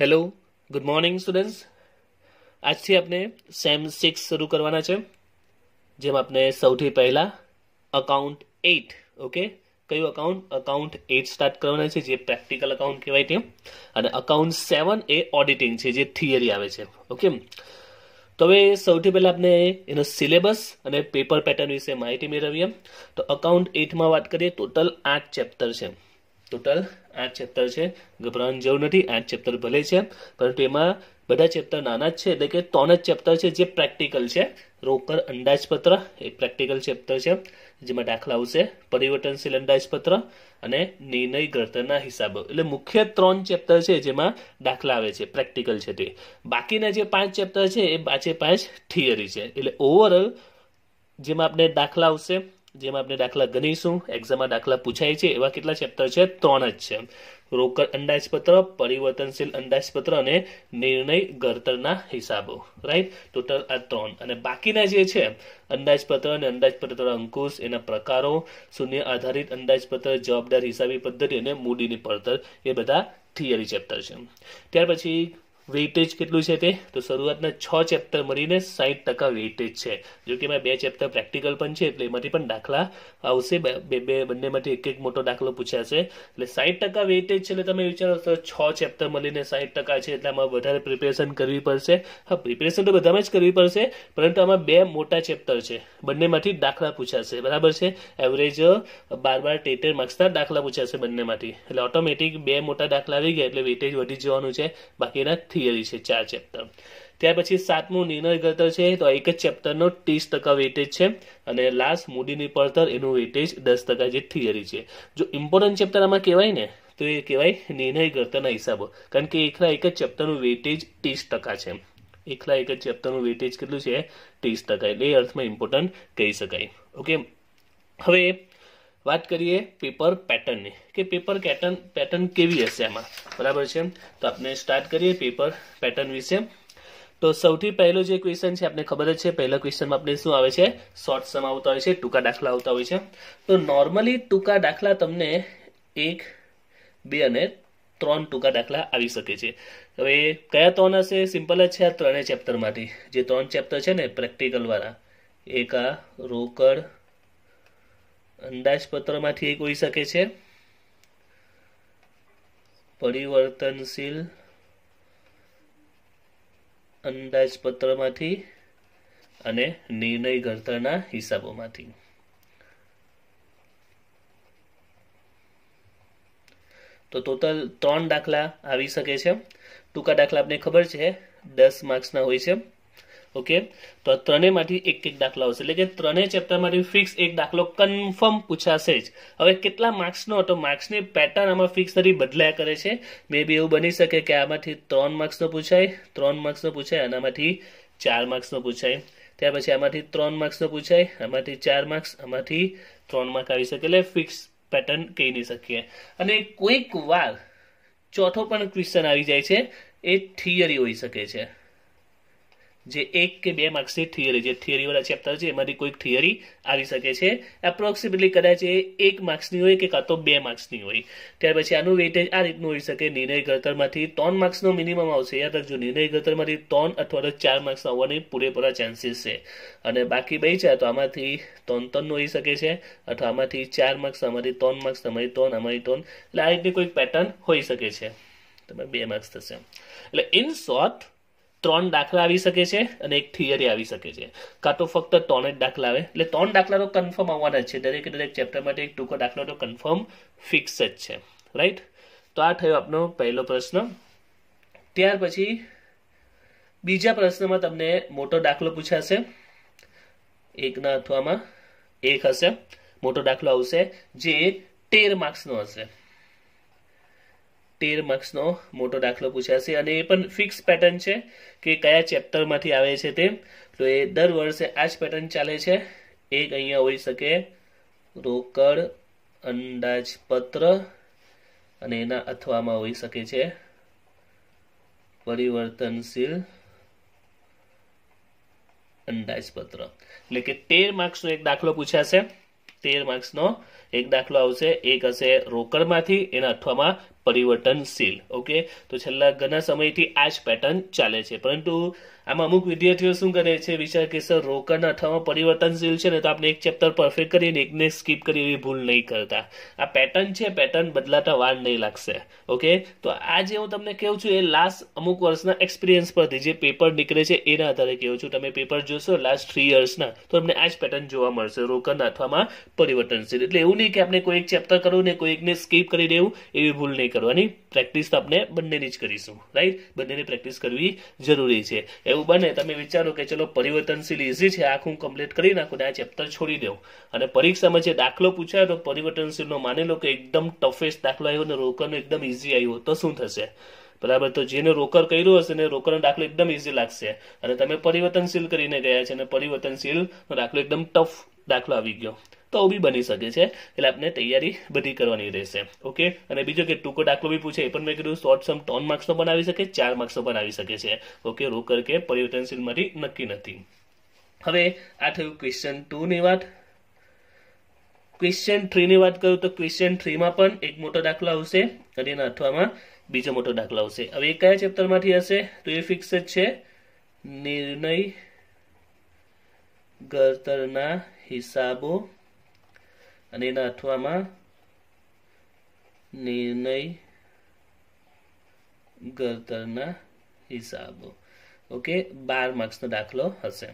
Hello good morning students આજથી આપણે same six શરૂ કરવાના છે, જેમાં આપણે સૌથી પહેલા અકાઉન્ટ એઇટ ઓકે કયું અકાઉન્ટ અકાઉન્ટ એઇટ સ્ટાર્ટ કરવાના છે, જે પ્રેક્ટિકલ અકાઉન્ટ કહેવાય તે અને અકાઉન્ટ સેવન એ ઓડિટિંગ છે, જે થિયરી આવે છે ઓકે તો હવે સૌથી પહેલાં આપણે એનો સિલેબસ અને પેપર પેટર્ન વિશે માહિતી મેળવીએ. તો અકાઉન્ટ એઇટમાં વાત કરીએ ટોટલ આઠ ચેપ્ટર છે. ટોટલ આઠ ચેપ્ટર છે. ગભરાવાની જરૂર નથી. આઠ ચેપ્ટર ભલે છે, પરંતુ એમાં બધા ચેપ્ટર નાના જ છે. એટલે કે ત્રણ જ ચેપ્ટર છે જે પ્રેક્ટિકલ છે. રોકર અંદાજપત્ર એક પ્રેક્ટિકલ ચેપ્ટર છે, જેમાં દાખલા આવશે. પરિવર્તનશીલ અંદાજપત્ર અને નિર્ણય ઘડતરના હિસાબો. એટલે મુખ્ય ત્રણ ચેપ્ટર છે જેમાં દાખલા આવે છે. પ્રેક્ટિકલ છે તે. બાકીના જે પાંચ ચેપ્ટર છે, એ પાંચે પાંચ થિયરી છે. એટલે ઓવરઓલ જેમાં આપણે દાખલા આવશે જેમાં આપણે દાખલા ગણીશું. એક્ઝામમાં દાખલા પૂછાય છે. એવા કેટલા ચેપ્ટર છે? ત્રણ જ છે. રોકડ અંદાજપત્ર, પરિવર્તનશીલ અંદાજપત્ર અને નિર્ણય ઘડતરના હિસાબો. રાઈટ ટોટલ આ ત્રણ. અને બાકીના જે છે, અંદાજપત્ર અને અંદાજપત્ર અંકુશ, એના પ્રકારો, શૂન્ય આધારિત અંદાજપત્ર, જવાબદાર હિસાબી પદ્ધતિ અને મૂડીની પડતર, એ બધા થિયરી ચેપ્ટર છે. ત્યાર પછી વેઇટેજ કેટલું છે તે? તો શરૂઆતના છ ચેપ્ટર મળીને સાહીઠ ટકા વેઇટેજ છે. જો કે એમાં બે ચેપ્ટર પ્રેક્ટિકલ પણ છે, એટલે એમાંથી પણ દાખલા આવશે. બે બે બંનેમાંથી એક એક મોટો દાખલો પૂછાશે. એટલે સાહીઠ ટકા વેઇટેજ છે એટલે તમે વિચારો તો છ ચેપ્ટર મળીને સાહીઠ ટકા છે, એટલે આમાં વધારે પ્રિપેરેશન કરવી પડશે. હા પ્રિપેરેશન તો બધામાં જ કરવી પડશે, પરંતુ આમાં બે મોટા ચેપ્ટર છે. બંનેમાંથી દાખલા પૂછાશે. બરાબર છે? એવરેજ બાર બાર ટેટેર માર્ક્સના દાખલા પૂછાશે બંનેમાંથી. એટલે ઓટોમેટિક બે મોટા દાખલા આવી ગયા, એટલે વેઇટેજ વધી જવાનું છે. બાકીના થિયરી છે ચાર ચેપ્ટર ત્યાર પછી સાતમું નિર્ણય ઘડતર છે, તો એક જ ચેપ્ટરનો ત્રીસ ટકા વેટેજ છે અને લાસ્ટ મૂડીની પડતર એનું વેટેજ દસ ટકા જે થિયરી છે. જો ઇમ્પોર્ટન્ટ ચેપ્ટર આમાં કહેવાય ને, તો એ કહેવાય નિર્ણય ઘડતરના હિસાબો. કારણ કે એકલા એક જ ચેપ્ટરનું વેટેજ ત્રીસ ટકા છે. એકલા એક જ ચેપ્ટરનું વેટેજ કેટલું છે? ત્રીસ ટકા. એટલે એ અર્થમાં ઇમ્પોર્ટન્ટ કહી શકાય. ઓકે હવે વાત કરીએ પેપર પેટર્નની કે પેપર પેટર્ન પેટર્ન કેવી હશે એમાં બરાબર છે? તો આપણે સ્ટાર્ટ કરીએ પેપર પેટર્ન વિશે. તો સૌથી પહેલો જે ક્વેશ્ચન છે આપણે ખબર જ છે, પહેલા ક્વેશ્ચનમાં આપણે શું આવે છે? શોર્ટ સમ આવતા હોય છે, ટૂંકા દાખલા આવતા હોય છે. તો નોર્મલી ટૂંકા દાખલા તમને એક, બે અને ત્રણ ટૂંકા દાખલા આવી શકે છે. હવે કયા ત્રણ હશે? સિમ્પલ જ છે આ ત્રણેય ચેપ્ટરમાંથી જે ત્રણ ચેપ્ટર છે ને પ્રેક્ટિકલવાળા એકા રોકડ અંદાજપત્રમાંથી એક હોઈ શકે છે? પરિવર્તનશીલ અંદાજપત્રમાંથી અને નિર્ણય ઘડતરના હિસાબોમાંથી. તો ટોટલ ત્રણ દાખલા આવી શકે છે. ટૂંકા દાખલા આપને ખબર છે. દસ માર્ક્સના હોય છે. ઓકે? તો ત્રણેયમાંથી એક એક દાખલા આવશે. એટલે કે ત્રણેય ચેપ્ટરમાંથી ફિક્સ એક દાખલો કન્ફર્મ પૂછાશે જ. હવે કેટલા માર્ક્સનો તો માર્ક્સની પેટર્ન આમાં ફિક્સ તરી બદલાયા કરે છે. મે બી એવું બની શકે કે આમાંથી ત્રણ માર્ક્સનો પૂછાય, ત્રણ માર્ક્સનો પૂછાય આનામાંથી ચાર માર્ક્સનો પૂછાય. ત્યાર પછી આમાંથી ત્રણ માર્ક્સનો પૂછાય, આમાંથી ચાર માર્ક્સ આમાંથી ત્રણ માર્ક આવી શકે. એટલે ફિક્સ પેટર્ન કહી નહીં શકીએ. અને કોઈક વાર ચોથો પણ ક્વેશ્ચન આવી જાય છે. એ થિયરી હોઈ શકે છે. જે એક કે બે માર્ક્સની થિયરી જે થિયરીવાળા ચેપ્ટર છે, એમાંથી કોઈક થિયરી આવી શકે છે. એપ્રોક્સિમેટલી કદાચ એ એક માર્ક્સની હોય કે કાં તો બે માર્ક્સની હોય. ત્યાર પછી આનું વેટેજ આ રીતનું હોઈ શકે. નિર્ણય ઘડતરમાંથી ત્રણ માર્ક્સનો મિનિમમ આવશે. યાદ રાખજો, નિર્ણય ઘડતરમાંથી ત્રણ અથવા તો ચાર માર્ક્સ આવવાની પૂરેપૂરા ચાન્સીસ છે. અને બાકી બે છે, તો આમાંથી ત્રણ ત્રણનું હોઈ શકે છે, અથવા આમાંથી ચાર માર્ક્સ આમાંથી ત્રણ માર્ક્સ તમારી ત્રણ અમારી ત્રણ. એટલે આ રીતની કોઈક પેટર્ન હોઈ શકે છે. તમે બે માર્ક્સ થશે. એટલે ઇન શોર્ટ ત્રણ દાખલા આવી શકે છે અને એક થિયરી આવી શકે છે. કાં તો ફક્ત ત્રણ જ દાખલા આવે. એટલે ત્રણ દાખલા તો કન્ફર્મ આવવાના જ છે. દરેક દરેક ચેપ્ટર માટે એક ટૂંકો દાખલો તો કન્ફર્મ ફિક્સ જ છે. રાઈટ તો આ થયો આપનો પહેલો પ્રશ્ન. ત્યાર પછી બીજા પ્રશ્નમાં તમને મોટો દાખલો પૂછાશે. એકના અથવામાં એક હશે. મોટો દાખલો આવશે જે તેર માર્ક્સનો હશે. તેર માર્ક્સનો મોટો દાખલો પૂછાશે અને એ પણ ફિક્સ પેટર્ન છે કે કયા ચેપ્ટરમાંથી આવે છે તે. તો એ દર વર્ષે આ જ પેટર્ન ચાલે છે. એક અહીંયા હોઈ શકે રોકડ, અંદાજપત્ર અને એના અથવામાં હોઈ શકે છે પરિવર્તનશીલ અંદાજપત્ર. એટલે કે તેર માર્ક્સનો એક દાખલો પૂછાશે તેર માર્ક્સનો એક દાખલો આવશે. એક હશે રોકડમાંથી, એના અથવામાં પરિવર્તનશીલ ઓકે? તો છેલ્લા ઘણા સમયથી આ જ પેટર્ન ચાલે છે. પરંતુ આમાં અમુક વિદ્યાર્થીઓ શું કરે છે, વિચાર કે, સર રોકડ અથવામાં પરિવર્તનશીલ છે ને, તો આપણે એક ચેપ્ટર પરફેક્ટ કરીને એકને સ્કીપ કરી એવી ભૂલ નહીં કરતા. આ પેટર્ન છે પેટર્ન બદલાતા વાર નહીં લાગશે. ઓકે તો આ જે હું તમને કહું છું, એ લાસ્ટ અમુક વર્ષના એક્સપિરિયન્સ પરથી જે પેપર નીકળે છે, એના આધારે કહું છું. તમે પેપર જોશો લાસ્ટ થ્રી યર્સના તો તમને આ જ પેટર્ન જોવા મળશે રોકડ અથવામાં પરિવર્તનશીલ. એટલે એવું નહીં કે આપણે કોઈ એક ચેપ્ટર કરવું ને કોઈ એકને સ્કીપ કરી દેવું, એવી ભૂલ નહીં કરવાની. પ્રેક્ટિસ તો આપણે બંનેની જ કરીશું રાઈટ બંનેની પ્રેક્ટિસ કરવી જરૂરી છે. એવું બને, તમે વિચારો કે ચલો પરિવર્તનશીલ ઇઝી છે, આખું કમ્પ્લીટ કરી નાખું આ ચેપ્ટર છોડી દઉં અને પરીક્ષામાં જે દાખલો પૂછાયો તો પરિવર્તનશીલનો માની લો કે એકદમ ટફેસ્ટ દાખલો આવ્યો ને રોકરનો એકદમ ઇઝી આવ્યો, તો શું થશે? બરાબર, તો જેને રોકર કર્યું હશે ને રોકરનો દાખલો એકદમ ઇઝી લાગશે. અને તમે પરિવર્તનશીલ કરીને ગયા છે અને પરિવર્તનશીલ દાખલો એકદમ ટફ દાખલો આવી ગયો. તો બી બની શકે છે. એટલે આપણે તૈયારી બધી કરવાની રહેશે. ઓકે? અને બીજો કે ટૂંકો દાખલો બી પૂછે, એ પણ મેં કીધું શોર્ટ સમ ત્રણ માર્ક્સનો પણ આવી શકે, ચાર માર્ક્સનો પણ આવી શકે છે. ઓકે? રોકર કે પરિવર્તનશીલમાંથી નક્કી નથી. હવે આ થયું ક્વેશ્ચન ટુ ની વાત. ક્વેશ્ચન થ્રીની વાત કરું તો ક્વેશ્ચન થ્રીમાં પણ એક મોટો દાખલો આવશે અને એના અથવામાં બીજો મોટો દાખલો આવશે. હવે એ કયા ચેપ્ટરમાંથી હશે? તો એ ફિક્સ જ છે. નિર્ણય ગળતરના હિસાબો અને એના અથવામાં નિર્ણય ગળતરના હિસાબો ઓકે બાર માર્ક્સનો દાખલો હશે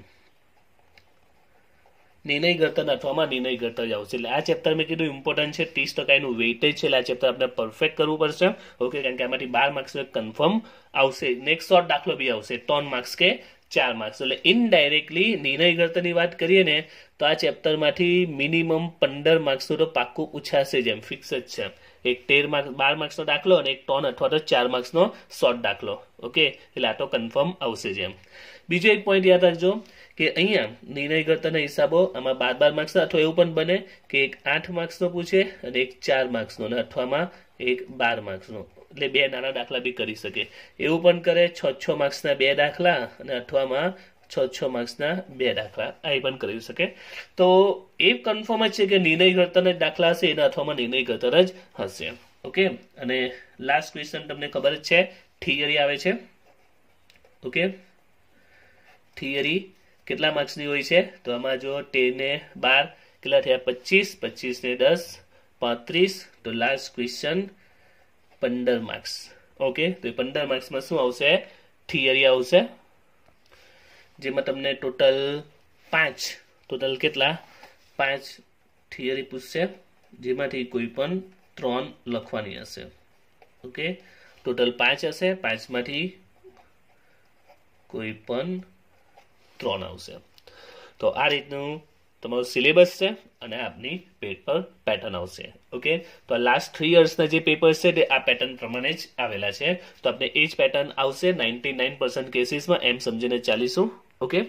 નિર્ણય ગળતર અથવામાં નિર્ણય ગળતર જ આવશે એટલે આ ચેપ્ટર મેં કીધું ઇમ્પોર્ટન્ટ છે ત્રીસ ટકાનું વેઇટેજ છે એટલે આ ચેપ્ટર આપણે પરફેક્ટ કરવું પડશે ઓકે કારણ કે આમાંથી બાર માર્ક્સ કન્ફર્મ આવશે નેક્સ્ટ શોર્ટ દાખલો બી આવશે ત્રણ માર્ક્સ કે ચાર માર્ક્સ એટલે ઇનડાયરેક્ટલી નિર્ણય ગળતરની વાત કરીએ ને, તો આ ચેપ્ટરમાંથી મિનિમમ પંદર માર્ક્સનું તો પાક્કું પૂછાશે જેમ ફિક્સ જ છે એક તેર માર્ક્સ બાર માર્ક્સનો દાખલો અને એક ટોન અથવા તો ચાર માર્ક્સનો શોર્ટ દાખલો. ઓકે એટલે આ તો કન્ફર્મ આવશે જેમ બીજો એક પોઈન્ટ યાદ રાખજો કે અહીંયા નિર્ણય ગળતરના હિસાબો આમાં બાર બાર માર્ક્સ અથવા એવું પણ બને કે એક આઠ માર્ક્સનો પૂછે અને એક ચાર માર્ક્સનો અને અથવામાં એક બાર માર્ક્સનો એટલે બે નાના દાખલા બી કરી શકે. એવું પણ કરે છ છ માર્ક્સના બે દાખલા અને અથવામાં છ છ માર્ક્સના બે દાખલા. આ પણ કરી શકે. તો એ કન્ફર્મ જ છે કે નિર્ણય ગળતરના દાખલા હશે એના અથવામાં નિર્ણય ઘડતર જ હશે. ઓકે? અને લાસ્ટ ક્વેશ્ચન તમને ખબર જ છે. થિયરી આવે છે. ઓકે? થિયરી કેટલા માર્ક્સની હોય છે? તો આમાં જો ટેને બાર, કેટલા થયા? પચીસ. પચીસ ને દસ. પાંત્રીસ. તો લાસ્ટ ક્વેશ્ચન પંદર માર્ક્સ ઓકે તો એ પંદર માર્ક્સમાં શું આવશે? થિયરી આવશે, જેમાં તમને ટોટલ પાંચ ટોટલ કેટલા? પાંચ થિયરી પૂછશે, જેમાંથી કોઈ પણ ત્રણ લખવાની હશે. ઓકે ટોટલ પાંચ હશે, પાંચમાંથી કોઈ પણ ત્રણ આવશે. તો આ રીતનું તમારું સિલેબસ છે અને આપની પેપર પેટર્ન આવશે. ઓકે તો લાસ્ટ થ્રી યર્સના જે પેપર્સ છે, તે આ પેટર્ન પ્રમાણે જ આવેલા છે. તો આપણે એ જ પેટર્ન આવશે. નાઇન્ટી નાઇન પર્સન્ટ કેસીસમાં એમ સમજીને ચાલીશું. ઓકે